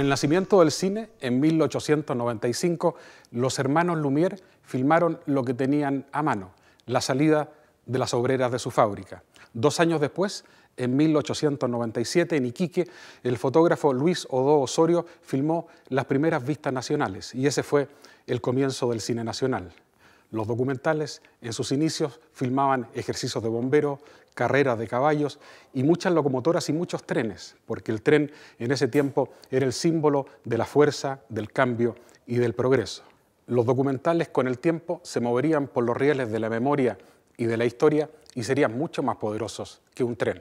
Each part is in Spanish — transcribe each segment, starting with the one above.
En el nacimiento del cine, en 1895, los hermanos Lumière filmaron lo que tenían a mano, la salida de las obreras de su fábrica. Dos años después, en 1897, en Iquique, el fotógrafo Luis Odó Osorio filmó las primeras vistas nacionales y ese fue el comienzo del cine nacional. Los documentales en sus inicios filmaban ejercicios de bombero, carreras de caballos y muchas locomotoras y muchos trenes, porque el tren en ese tiempo era el símbolo de la fuerza, del cambio y del progreso. Los documentales con el tiempo se moverían por los rieles de la memoria y de la historia y serían mucho más poderosos que un tren.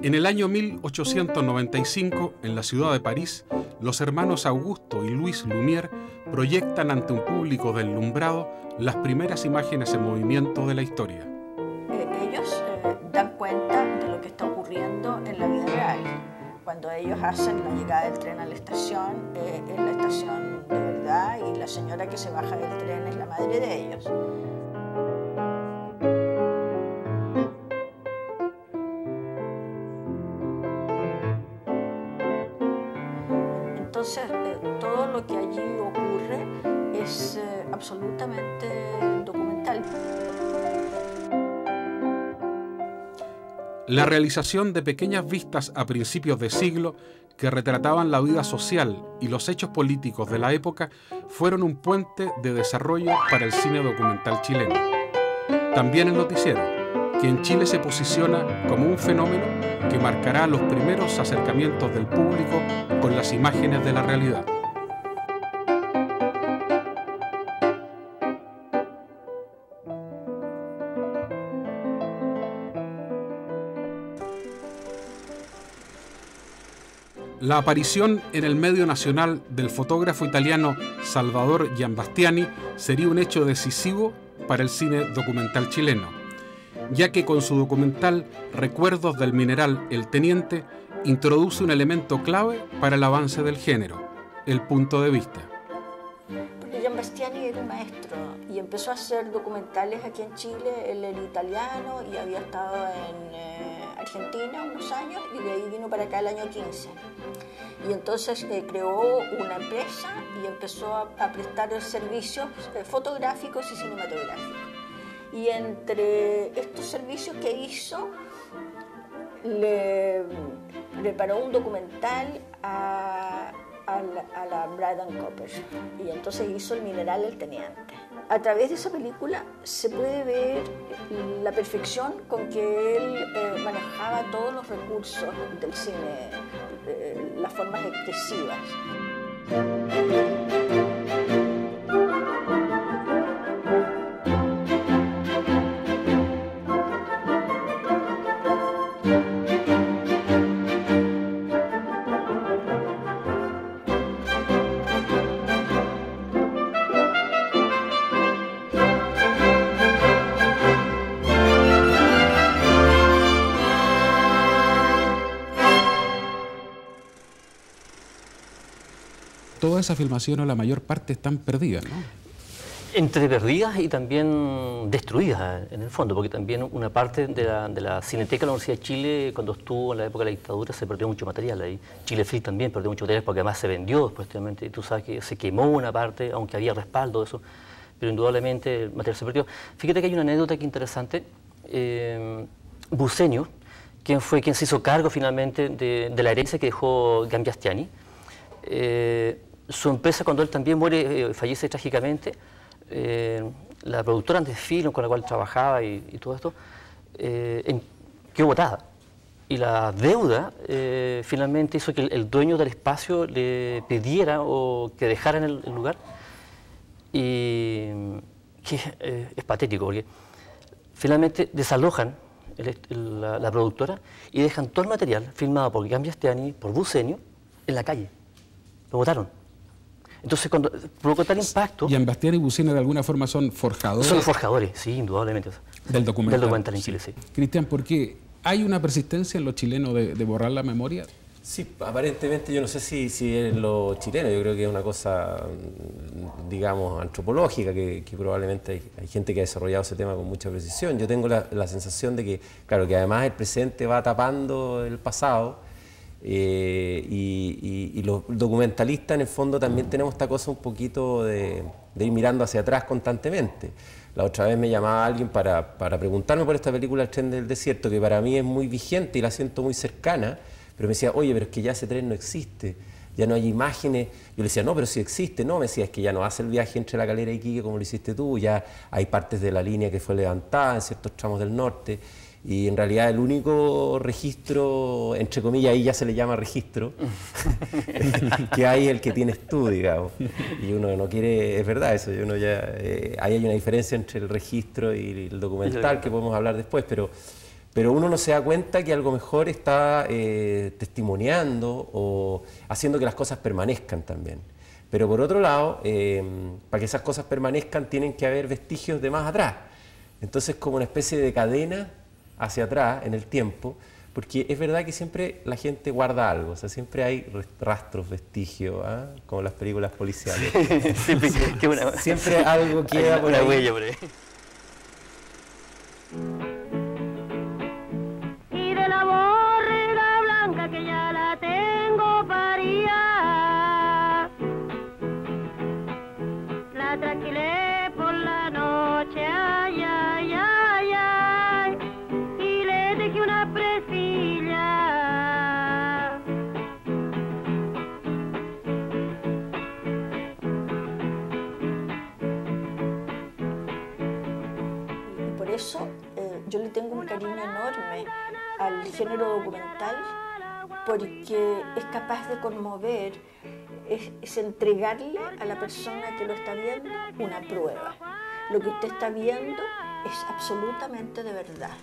En el año 1895, en la ciudad de París, los hermanos Augusto y Luis Lumière proyectan ante un público deslumbrado las primeras imágenes en movimiento de la historia. Eh, ellos eh, dan cuenta de lo que está ocurriendo en la vida real. Cuando ellos hacen la llegada del tren a la estación, eh, es la estación de verdad y la señora que se baja del tren es la madre de ellos. Entonces, todo lo que allí ocurre es absolutamente documental. La realización de pequeñas vistas a principios de siglo que retrataban la vida social y los hechos políticos de la época fueron un puente de desarrollo para el cine documental chileno. También el noticiero, que en Chile se posiciona como un fenómeno que marcará los primeros acercamientos del público con las imágenes de la realidad. La aparición en el medio nacional del fotógrafo italiano Salvador Giambastiani sería un hecho decisivo para el cine documental chileno, ya que con su documental Recuerdos del mineral El Teniente introduce un elemento clave para el avance del género, el punto de vista. Porque Giambastiani era un maestro y empezó a hacer documentales aquí en Chile, él era italiano y había estado en... Eh, Argentina unos años y de ahí vino para acá el año 15. Y entonces eh, creó una empresa y empezó a, prestar servicios eh, fotográficos y cinematográficos. Y entre estos servicios que hizo, le preparó un documental a, a la, Braden Copper y entonces hizo El Mineral El Teniente a través de esa película se puede ver la perfección con que él eh, manejaba todos los recursos del cine, eh, las formas expresivas. Toda esa filmación o la mayor parte están perdidas, ¿no? Entre perdidas y también destruidas, en el fondo, porque también una parte de la, Cineteca de la Universidad de Chile, cuando estuvo en la época de la dictadura, se perdió mucho material ahí. Chile Film también perdió mucho material porque además se vendió después, y tú sabes que se quemó una parte, aunque había respaldo de eso, pero indudablemente el material se perdió. Fíjate que hay una anécdota que interesante. Eh, Buceño, quien fue quien se hizo cargo finalmente de, la herencia que dejó Gambiastiani, eh, su empresa, cuando él también muere, eh, fallece trágicamente, eh, la productora de film con la cual trabajaba y, todo esto, eh, quedó botada. Y la deuda finalmente hizo que el, dueño del espacio le pidiera o que dejara en el, lugar. Y que es patético, porque finalmente desalojan la, productora y dejan todo el material filmado por Gambiastiani, por Bucenio, en la calle. Lo votaron. Entonces, cuando provocó tal impacto... Y Bastián y Bucina de alguna forma son forjadores... Son forjadores, sí, indudablemente. Del documental. Del documental en Chile, sí. Cristian, ¿por qué hay una persistencia en los chilenos de, borrar la memoria? Sí, aparentemente yo no sé si, si es lo chileno, yo creo que es una cosa, digamos, antropológica, que, probablemente hay, gente que ha desarrollado ese tema con mucha precisión. Yo tengo la, sensación de que, claro, que además el presente va tapando el pasado eh, y, los documentalistas en el fondo también tenemos esta cosa un poquito de, ir mirando hacia atrás constantemente. La otra vez me llamaba alguien para, para preguntarme por esta película El tren del desierto, que para mí es muy vigente y la siento muy cercana pero me decía, oye, pero es que ya ese tren no existe, ya no hay imágenes. Yo le decía, no, pero sí existe. No, me decía, es que ya no hace el viaje entre la calera y Iquique como lo hiciste tú, ya hay partes de la línea que fue levantada en ciertos tramos del norte. Y en realidad el único registro, entre comillas, ahí ya se le llama registro, que hay el que tienes tú, digamos. Y uno no quiere, es verdad eso, uno ya, eh, ahí hay una diferencia entre el registro y el documental que podemos hablar después, pero pero uno no se da cuenta que algo mejor está eh, testimoniando o haciendo que las cosas permanezcan también. Pero por otro lado, eh, para que esas cosas permanezcan tienen que haber vestigios de más atrás. Entonces como una especie de cadena hacia atrás en el tiempo, porque es verdad que siempre la gente guarda algo, o sea, siempre hay rastros, vestigios, ¿ah? como las películas policiales. siempre algo queda por ahí. Por ahí. Género documental porque es capaz de conmover, es, entregarle a la persona que lo está viendo una prueba. Lo que usted está viendo es absolutamente de verdad.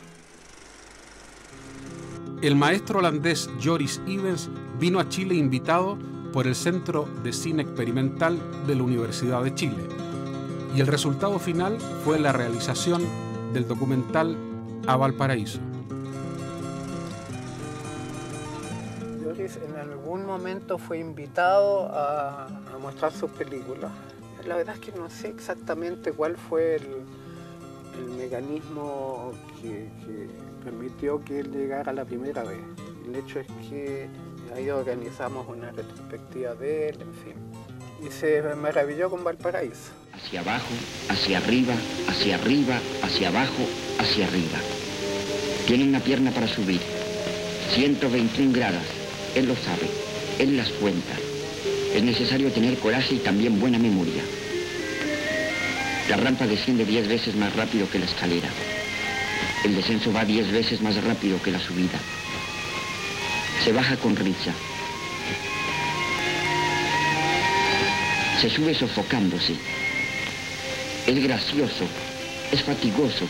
El maestro holandés Joris Ivens vino a Chile invitado por el Centro de Cine Experimental de la Universidad de Chile. Y el resultado final fue la realización del documental A Valparaíso. en algún momento fue invitado a, mostrar sus películas. La verdad es que no sé exactamente cuál fue el, mecanismo que, permitió que él llegara la primera vez. El hecho es que ahí organizamos una retrospectiva de él, en fin. Y se maravilló con Valparaíso. Hacia abajo, hacia arriba, hacia arriba, hacia abajo, hacia arriba. Tiene una pierna para subir. 121 grados él lo sabe, Él las cuenta. Es necesario tener coraje y también buena memoria. La rampa desciende diez veces más rápido que la escalera. El descenso va diez veces más rápido que la subida. Se baja con risa. Se sube sofocándose. Es gracioso, es fatigoso,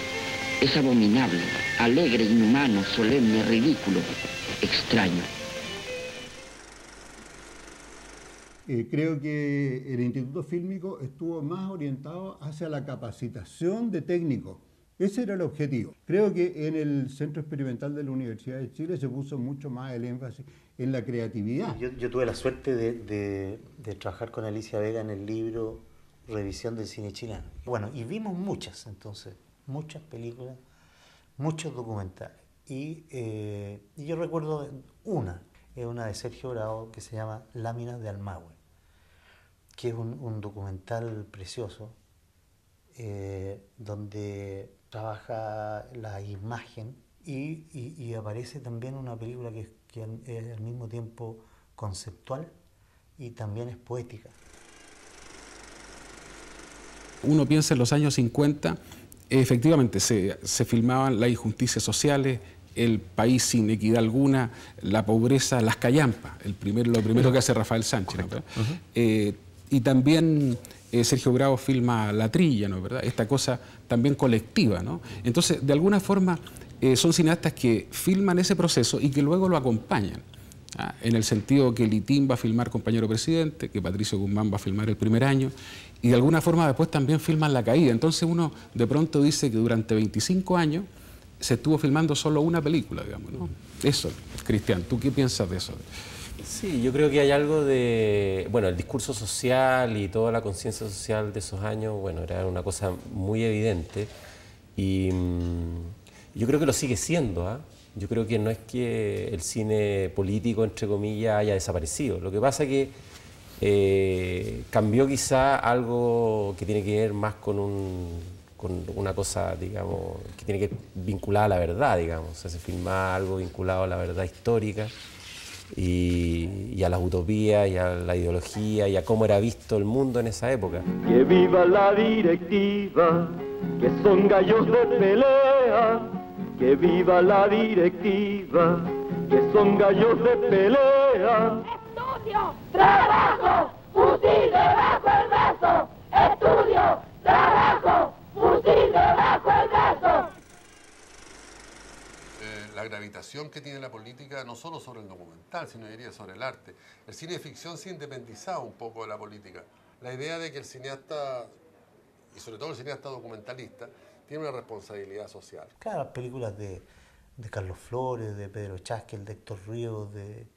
es abominable, alegre, inhumano, solemne, ridículo, extraño. Eh, creo que el Instituto Fílmico estuvo más orientado hacia la capacitación de técnicos. Ese era el objetivo. Creo que en el Centro Experimental de la Universidad de Chile se puso mucho más el énfasis en la creatividad. Yo, tuve la suerte de, trabajar con Alicia Vega en el libro Revisión del Cine Chileno. Bueno, y vimos muchas entonces, muchas películas, muchos documentales. Y, eh, y yo recuerdo una, es una de Sergio Bravo que se llama Láminas de Almagüe que es un, documental precioso, eh, donde trabaja la imagen y, aparece también una película que, es al mismo tiempo conceptual y también es poética. Uno piensa en los años 50, efectivamente se, filmaban las injusticias sociales, el país sin equidad alguna, la pobreza, las callampas, el primero, lo primero que hace Rafael Sánchez y también eh, Sergio Bravo filma La Trilla, ¿no verdad? Esta cosa también colectiva, ¿no? Entonces, de alguna forma, eh, son cineastas que filman ese proceso y que luego lo acompañan. ¿Ah? En el sentido que Litín va a filmar Compañero Presidente, que Patricio Guzmán va a filmar el primer año, y de alguna forma después también filman La Caída. Entonces uno de pronto dice que durante 25 años se estuvo filmando solo una película, digamos. ¿no? Eso, Cristian, ¿tú qué piensas de eso? Sí, yo creo que hay algo de, bueno, el discurso social y toda la conciencia social de esos años, bueno, era una cosa muy evidente y mm, yo creo que lo sigue siendo, ¿ah? Yo creo que no es que el cine político, entre comillas, haya desaparecido. Lo que pasa es que eh, cambió quizá algo que tiene que ver más con, una cosa, digamos, que tiene que vinculada a la verdad, digamos. O sea, se filma algo vinculado a la verdad histórica y, a las utopías y a la ideología y a cómo era visto el mundo en esa época. Que viva la directiva, que son gallos de pelea que viva la directiva, que son gallos de pelea. Estudio, trabajo, fusil debajo el brazo. Estudio, trabajo, fusil debajo el brazo. Eh, la gravitación que tiene la política, no solo sobre el documental, sino diría sobre el arte. El cine de ficción se ha independizado un poco de la política. La idea de que el cineasta, y sobre todo el cineasta documentalista, tiene una responsabilidad social. Claro, las películas de, Carlos Flores, de Pedro Chasquel, de Héctor Ríos, de,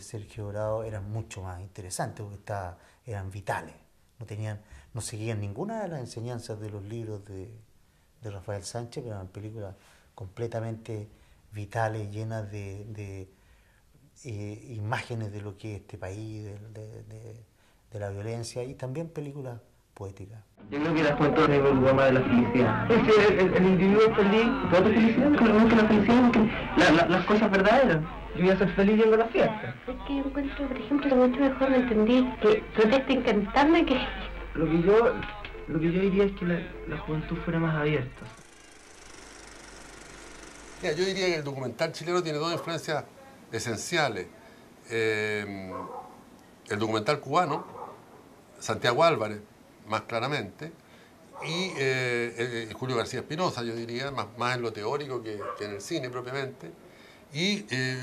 Sergio Bravo eran mucho más interesantes porque eran vitales. No, tenían, no seguían ninguna de las enseñanzas de los libros de, Rafael Sánchez, pero eran películas completamente vitales, llenas de, eh, imágenes de lo que es este país, de la violencia y también películas poética. Yo creo que la juventud es el lugar de la felicidad. Es que el, el, individuo es feliz, toda felicidad, que la felicidad es las cosas verdaderas. Yo voy a ser feliz yendo a la fiesta. Es que encuentro, por ejemplo, mucho mejor me entendí que protesten cantarme que... Lo que yo, lo que yo diría es que la, la juventud fuera más abierta. Mira, yo diría que el documental chileno tiene dos influencias esenciales. Eh, el documental cubano, Santiago Álvarez, más claramente, y eh, eh, Julio García Espinosa, yo diría, más, más en lo teórico que, en el cine propiamente, y eh,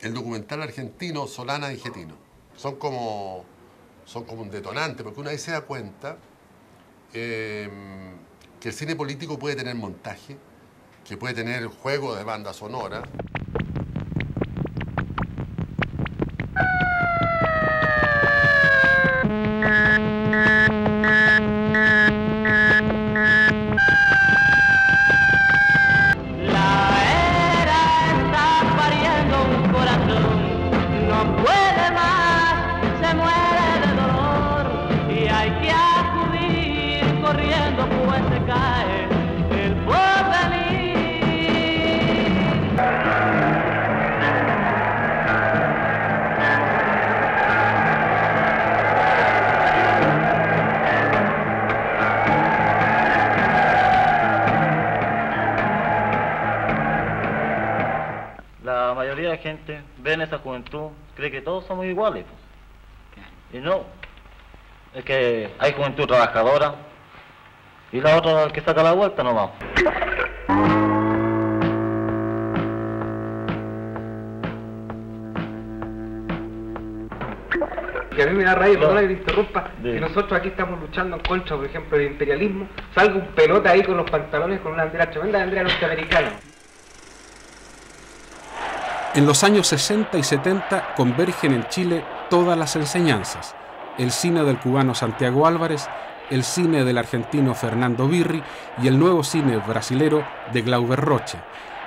el documental argentino Solana y Getino. Son como, son como un detonante, porque una vez se da cuenta que el cine político puede tener montaje, que puede tener juego de banda sonora, no puede. Gente ve en esa juventud, cree que todos somos iguales. Y no, es que hay juventud trabajadora y la otra que saca la vuelta no va. que a mí me da rabia, perdona que te interrumpa, que nosotros aquí estamos luchando en contra, por ejemplo, del imperialismo, salga un pelota ahí con los pantalones con una bandera tremenda bandera norteamericana. En los años 60 y 70 convergen en Chile todas las enseñanzas. El cine del cubano Santiago Álvarez, el cine del argentino Fernando Birri y el nuevo cine brasilero de Glauber Rocha.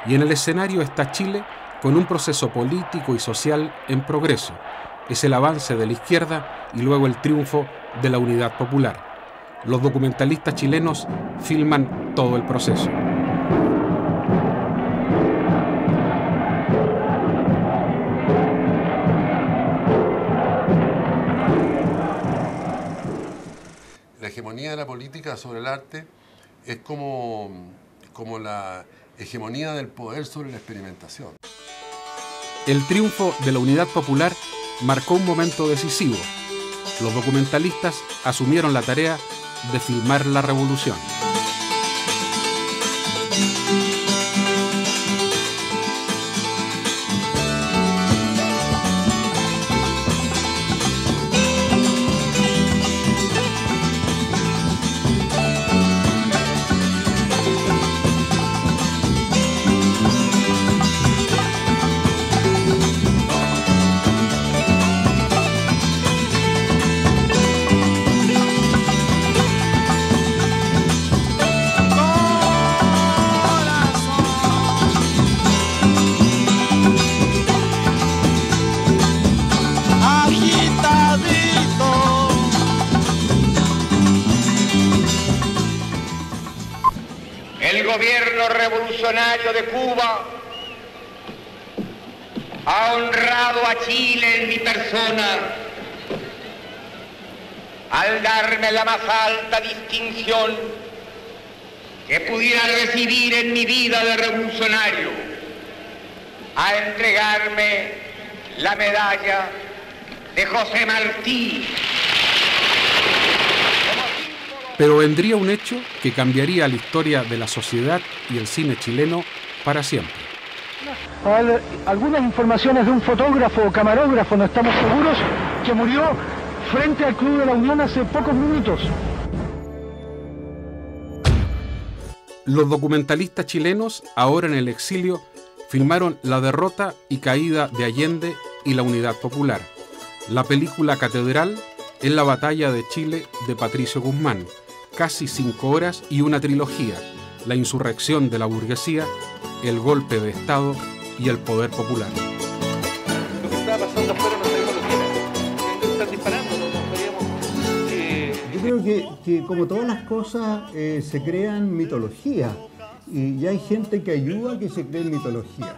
Y en el escenario está Chile con un proceso político y social en progreso. Es el avance de la izquierda y luego el triunfo de la unidad popular. Los documentalistas chilenos filman todo el proceso. Hegemonía de la política sobre el arte es como, como la hegemonía del poder sobre la experimentación. El triunfo de la unidad popular marcó un momento decisivo. Los documentalistas asumieron la tarea de filmar la revolución. Revolucionario de Cuba ha honrado a Chile en mi persona al darme la más alta distinción que pudiera recibir en mi vida de revolucionario, a entregarme la medalla de José Martí. Pero vendría un hecho que cambiaría la historia de la sociedad y el cine chileno para siempre. Algunas informaciones de un fotógrafo o camarógrafo, no estamos seguros, que murió frente al Club de la Unión hace pocos minutos. Los documentalistas chilenos, ahora en el exilio, filmaron la derrota y caída de Allende y la Unidad Popular. La película Catedral es la batalla de Chile de Patricio Guzmán, casi cinco horas y una trilogía, la insurrección de la burguesía, el golpe de Estado y el poder popular. Lo que estaba pasando afuera no sabemos lo que era. Están disparando, no, no sabíamos. eh, Yo creo que, que como todas las cosas eh, se crean mitologías y ya hay gente que ayuda a que se creen mitologías.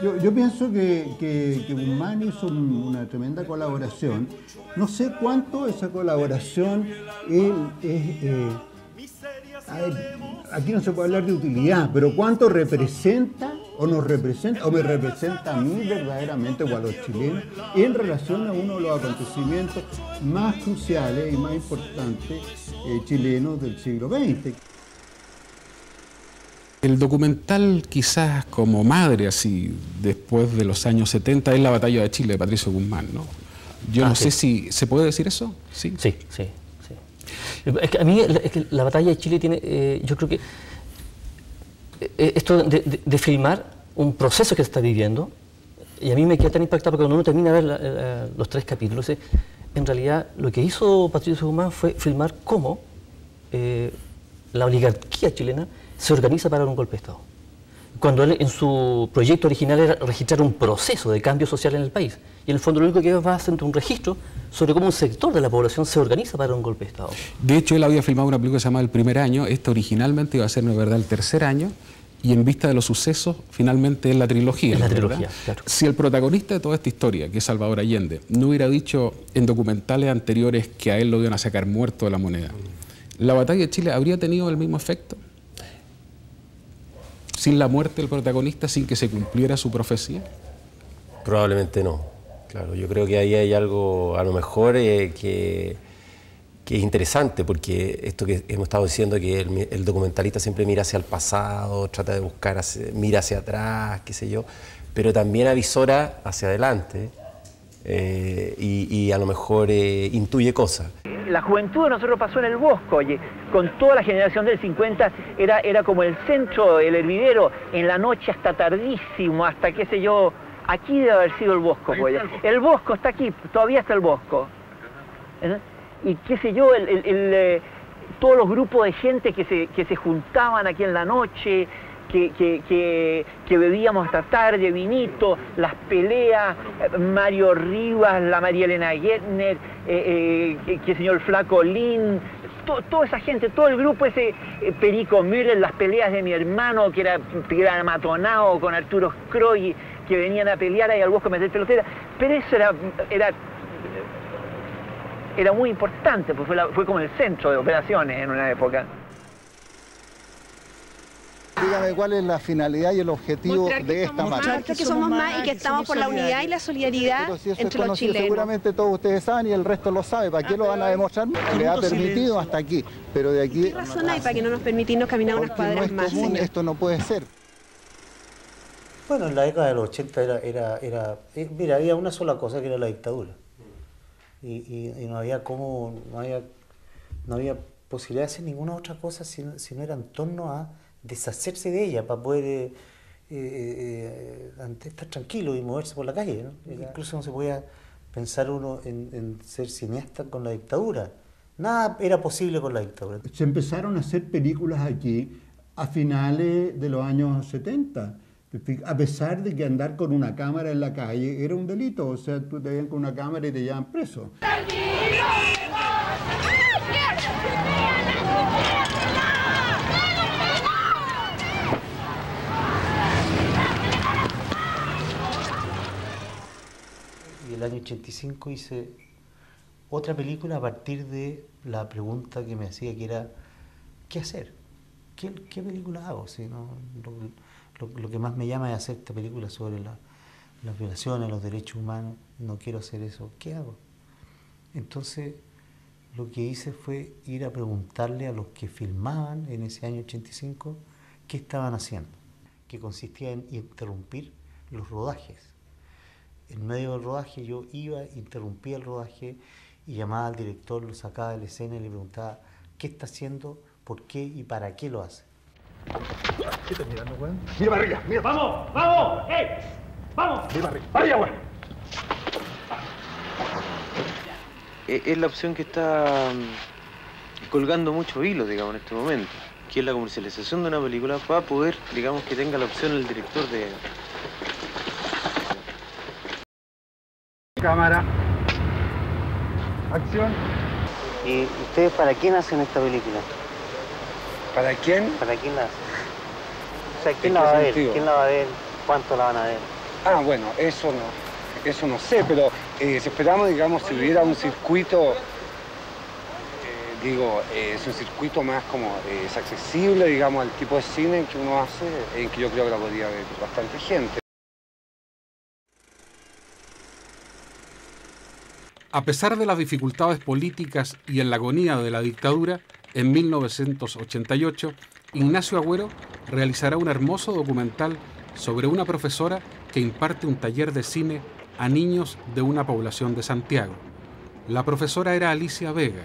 Yo, pienso que, que, que Guzmán hizo un- una tremenda colaboración. No sé cuánto esa colaboración es... eh, aquí no se puede hablar de utilidad, pero cuánto representa o nos representa o me representa a mí verdaderamente o a los chilenos en relación a uno de los acontecimientos más cruciales y más importantes eh, chilenos del siglo XX. El documental quizás como madre, así, después de los años 70, es la batalla de Chile de Patricio Guzmán, ¿no? Yo Ah, no sí. sé si se puede decir eso. Sí, sí, sí. Es que a mí es que la batalla de Chile tiene, eh, yo creo que eh, esto de, de- de filmar un proceso que se está viviendo, y a mí me queda tan impactado porque cuando uno termina de ver la- la- los tres capítulos, eh, en realidad lo que hizo Patricio Guzmán fue filmar cómo eh, la oligarquía chilena se organiza para dar un golpe de Estado. Cuando él en su proyecto original era registrar un proceso de cambio social en el país. Y en el fondo lo único que va a hacer es un registro sobre cómo un sector de la población se organiza para un golpe de Estado. De hecho, él había filmado una película que se llamaba El primer año. Esta originalmente iba a ser, en verdad, el tercer año. Y en vista de los sucesos, finalmente es la trilogía. Es la trilogía, claro. Si el protagonista de toda esta historia, que es Salvador Allende, no hubiera dicho en documentales anteriores que a él lo iban a sacar muerto de la moneda, ¿la batalla de Chile habría tenido el mismo efecto? Sin la muerte del protagonista, sin que se cumpliera su profecía. Probablemente no. Claro, yo creo que ahí hay algo a lo mejor eh, que, es interesante, porque esto que hemos estado diciendo, que el, documentalista siempre mira hacia el pasado, trata de buscar, mira hacia atrás, qué sé yo, pero también avisora hacia adelante eh, y, y a lo mejor eh, intuye cosas. La juventud de nosotros pasó en el Bosco, oye, con toda la generación del 50 era, era como el centro, el hervidero, en la noche hasta tardísimo, hasta qué sé yo, aquí debe haber sido el Bosco, oye. El Bosco está aquí, todavía está el Bosco. ¿Eh? Y qué sé yo, el- el- el, eh, todos los grupos de gente que se, que se juntaban aquí en la noche, que, que- que- bebíamos hasta tarde, vinito, las peleas, Mario Rivas, la María Elena Gertner, eh, eh, que, que señor Flaco Lin, to- toda esa gente, todo el grupo ese, eh, Perico Müller, las peleas de mi hermano, que era, que matonado con Arturo Scroy, que venían a pelear ahí al bosque a meter pelotera, pero eso era, era era muy importante, pues fue, fue como el centro de operaciones en una época. Dígame cuál es la finalidad y el objetivo de esta marcha. Mostrar que somos más y que estamos por la unidad y la solidaridad Pero si eso es entre los conocido, chilenos. seguramente todos ustedes saben y el resto lo sabe. ¿Para qué lo van a demostrar? Le ha permitido hasta aquí, pero de aquí ¿Qué razón hay para que no nos permitirnos caminar unas no cuadras es más? común, esto no puede ser. Bueno, en la década de los 80 era, era, era eh, mira, había una sola cosa que era la dictadura. Y, y- y no había cómo, no había, no había posibilidad de hacer ninguna otra cosa si, no- si no era en torno a deshacerse de ella para poder eh, eh, eh, estar tranquilo y moverse por la calle. ¿no? Incluso no se podía pensar uno en, en ser cineasta con la dictadura. Nada era posible con la dictadura. Se empezaron a hacer películas aquí a finales de los años 70. A pesar de que andar con una cámara en la calle era un delito, o sea, tú te veían con una cámara y te llevan preso. El año 85 hice otra película a partir de la pregunta que me hacía que era, ¿qué hacer? ¿Qué, película hago? Si no, lo, que más me llama es hacer esta película sobre la- las violaciones, los derechos humanos. No quiero hacer eso. ¿Qué hago? Entonces, lo que hice fue ir a preguntarle a los que filmaban en ese año 85 qué estaban haciendo, que consistía en interrumpir los rodajes. En medio del rodaje yo iba, interrumpía el rodaje y llamaba al director, lo sacaba de la escena y le preguntaba qué está haciendo, por qué y para qué lo hace. ¿Qué estás mirando, weón? Mira para arriba, mira. ¡Vamos! ¡Vamos! ¡Eh! ¡Vamos! Mira para arriba. ¡Para allá, weón! Eh, es la opción que está mm, colgando mucho hilo, digamos, en este momento, que es la comercialización de una película para poder, digamos, que tenga la opción el director de... Cámara. Acción. ¿Y ustedes para quién hacen esta película? ¿Para quién? ¿Para quién la hacen? O sea, ¿quién ¿En la va a ver? ¿Quién la va a ver? ¿Cuánto la van a ver? Ah, bueno, eso no, eso no sé, pero eh, si esperamos, digamos, si hubiera un circuito, eh, digo, eh, es un circuito más como eh, es accesible, digamos, al tipo de cine que uno hace, en que yo creo que la podría ver bastante gente. A pesar de las dificultades políticas y en la agonía de la dictadura, en 1988, Ignacio Agüero realizará un hermoso documental sobre una profesora que imparte un taller de cine a niños de una población de Santiago. La profesora era Alicia Vega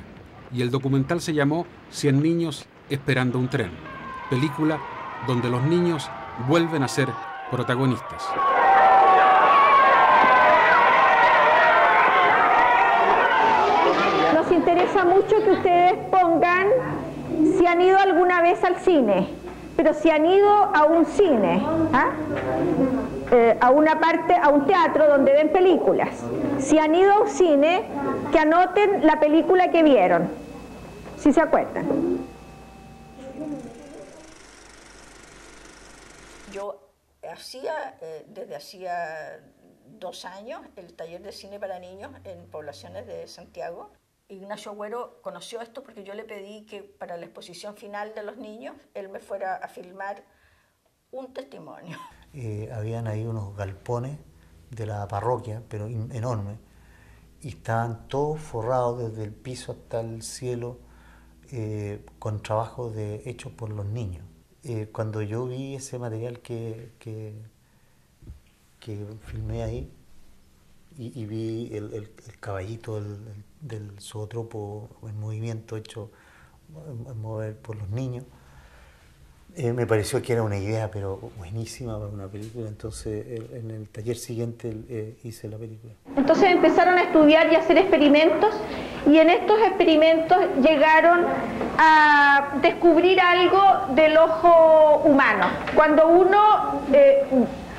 y el documental se llamó Cien niños esperando un tren, película donde los niños vuelven a ser protagonistas. Nos interesa mucho que ustedes pongan si han ido alguna vez al cine, pero si han ido a un cine, ¿ah? Eh, a una parte, a un teatro donde ven películas. Si han ido a un cine, que anoten la película que vieron, si se acuerdan. Yo hacía, eh, desde hacía dos años, el taller de cine para niños en poblaciones de Santiago. Ignacio Agüero conoció esto porque yo le pedí que para la exposición final de los niños, él me fuera a filmar un testimonio. Eh, habían ahí unos galpones de la parroquia, pero enormes, y estaban todos forrados desde el piso hasta el cielo eh, con trabajos hechos por los niños. Eh, cuando yo vi ese material que, que, que filmé ahí y, y vi el, el- el caballito del, del zootropo en movimiento hecho mover por los niños, eh, me pareció que era una idea, pero buenísima para una película. Entonces, en el taller siguiente eh, hice la película. Entonces empezaron a estudiar y hacer experimentos y en estos experimentos llegaron a descubrir algo del ojo humano. Cuando uno eh,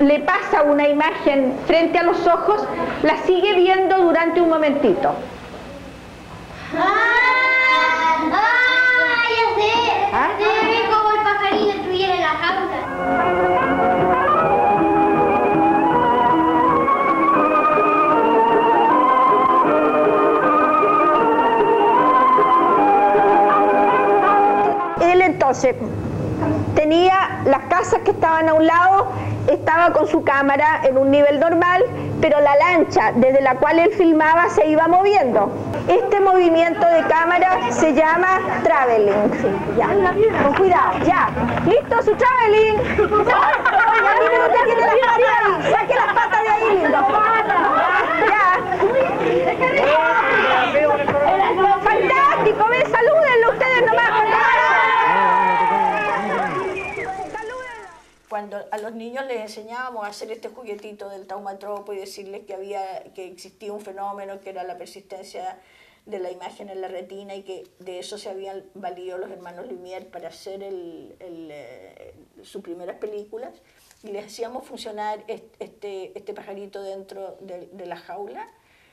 le pasa una imagen frente a los ojos, la sigue viendo durante un momentito. ¡Ah! ¡Ya sé! Se ve como el estuviera en la jaula. Él entonces casas que estaban a un lado, estaba con su cámara en un nivel normal, pero la lancha desde la cual él filmaba se iba moviendo. Este movimiento de cámara se llama traveling. Ya, con cuidado, ya. ¿Listo su traveling patas ahí. Saque las patas de ahí, lindo. Ya. Fantástico, ven, salúdenlo ustedes nomás. Cuando a los niños les enseñábamos a hacer este juguetito del taumatropo y decirles que, había, que existía un fenómeno que era la persistencia de la imagen en la retina y que de eso se habían valido los hermanos Lumière para hacer eh, sus primeras películas, y les hacíamos funcionar est- este, este pajarito dentro de, de la jaula,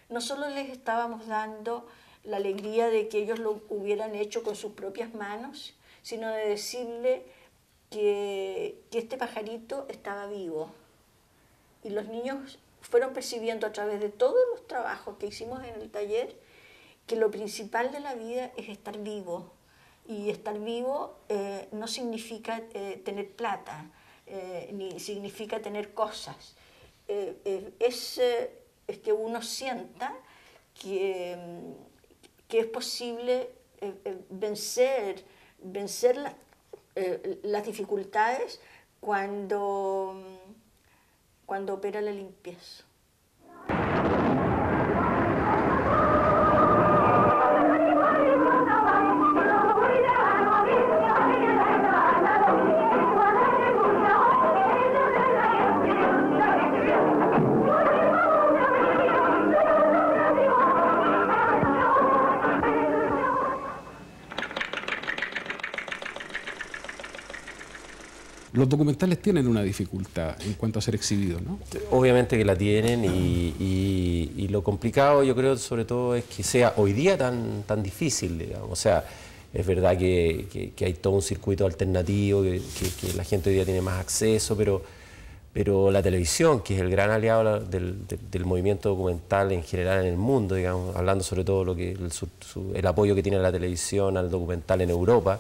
no solo les estábamos dando la alegría de que ellos lo hubieran hecho con sus propias manos, sino de decirle que, que este pajarito estaba vivo. Y los niños fueron percibiendo a través de todos los trabajos que hicimos en el taller que lo principal de la vida es estar vivo. Y estar vivo eh, no significa eh, tener plata, eh, ni significa tener cosas. es, es, que uno sienta que, que es posible vencer, vencer las dificultades cuando, cuando opera la limpieza. Los documentales tienen una dificultad en cuanto a ser exhibidos, ¿no? Obviamente que la tienen y, lo complicado yo creo sobre todo es que sea hoy día tan, tan difícil, digamos. O sea, es verdad que, hay todo un circuito alternativo, que, la gente hoy día tiene más acceso, pero, pero la televisión, que es el gran aliado del, movimiento documental en general en el mundo, digamos, hablando sobre todo lo que el apoyo que tiene la televisión al documental en Europa,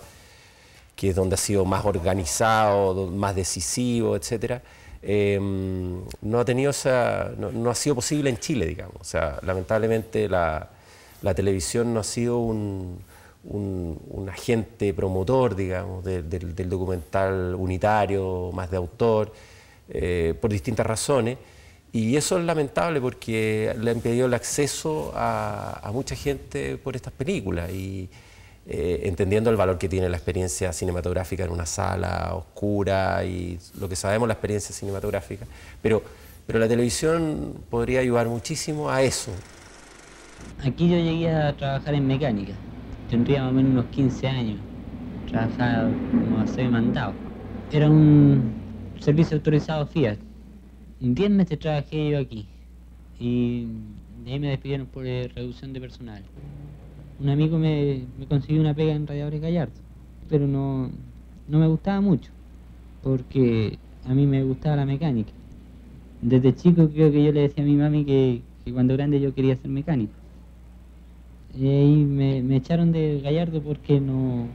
que es donde ha sido más organizado, más decisivo, etcétera, em, no ha tenido esa, no, ha sido posible en Chile, digamos. O sea, lamentablemente la, televisión no ha sido un, agente promotor, digamos, del documental unitario, más de autor, eh, por distintas razones. Y eso es lamentable porque le ha impedido el acceso a, a mucha gente por estas películas. Y, eh, entendiendo el valor que tiene la experiencia cinematográfica en una sala oscura y lo que sabemos la experiencia cinematográfica. Pero, pero la televisión podría ayudar muchísimo a eso. Aquí yo llegué a trabajar en mecánica. Tendría más o menos unos 15 años. Trabajaba como hacer mandado. Era un servicio autorizado Fiat. Un 10 meses trabajé yo aquí. Y de ahí me despidieron por eh, reducción de personal un amigo me, consiguió una pega en Radiadores Gallardo, pero no, me gustaba mucho, porque a mí me gustaba la mecánica. Desde chico creo que yo le decía a mi mami que, cuando grande yo quería ser mecánico. Y ahí me, echaron de Gallardo porque no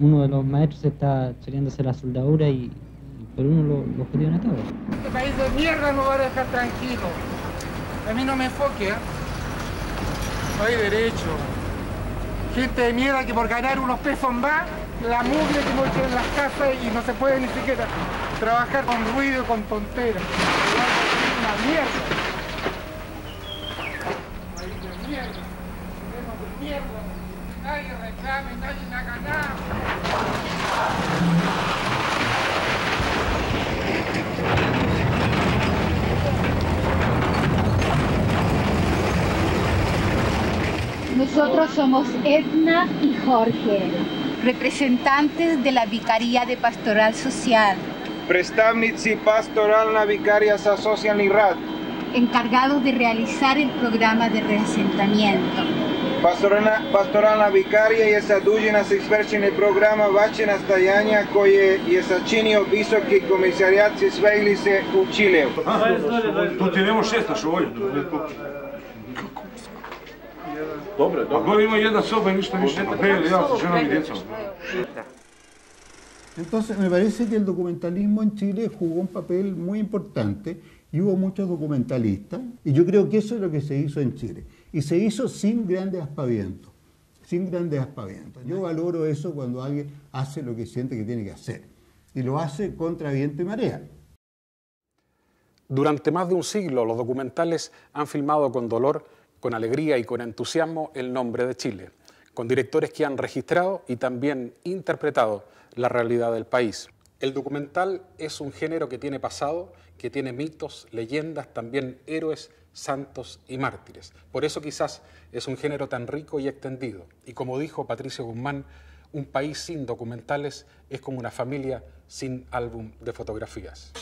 uno de los maestros está hacer la soldadura y, por uno lo, lo a todos. Este país de mierda no va a dejar tranquilo. A mí no me enfoque, ¿eh? No hay derecho gente de mierda que por ganar unos pesos más, la mugre que no en las casas y no se puede ni siquiera trabajar con ruido, con tonteras. Una mierda. mierda. Nadie reclame, nadie haga nada. Nosotros somos Edna y Jorge, representantes de la Vicaría de Pastoral Social. Predstavnici Pastoralna Vicaria Social Rad. Encargados de realizar el programa de reasentamiento. Pastoralna, pastoralna Vicaria y esa dujina se en el programa Vachina Stayaña koje je sačinio Visoki komisarijat Svejlice u Čileu. Tu ti nemo šesta šovolja. Entonces me parece que el documentalismo en Chile jugó un papel muy importante y hubo muchos documentalistas y yo creo que eso es lo que se hizo en Chile y se hizo sin grandes aspavientos, sin grandes aspavientos. Yo valoro eso cuando alguien hace lo que siente que tiene que hacer y lo hace contra viento y marea. Durante más de un siglo los documentales han filmado con dolor con alegría y con entusiasmo el nombre de Chile, con directores que han registrado y también interpretado la realidad del país. El documental es un género que tiene pasado, que tiene mitos, leyendas, también héroes, santos y mártires. Por eso quizás es un género tan rico y extendido. Y como dijo Patricio Guzmán, un país sin documentales es como una familia sin álbum de fotografías.